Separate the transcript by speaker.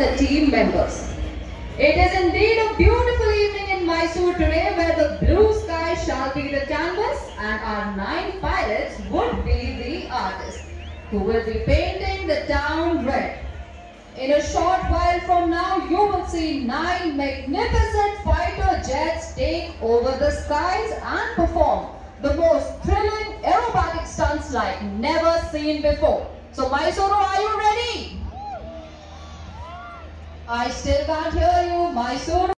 Speaker 1: the team members. It is indeed a beautiful evening in Mysore today where the blue sky shall be the canvas and our nine pilots would be the artists who will be painting the town red. In a short while from now, you will see nine magnificent fighter jets take over the skies and perform the most thrilling aerobatic stunts like never seen before. So Mysore, are you ready? I still can't hear you. Mysuru.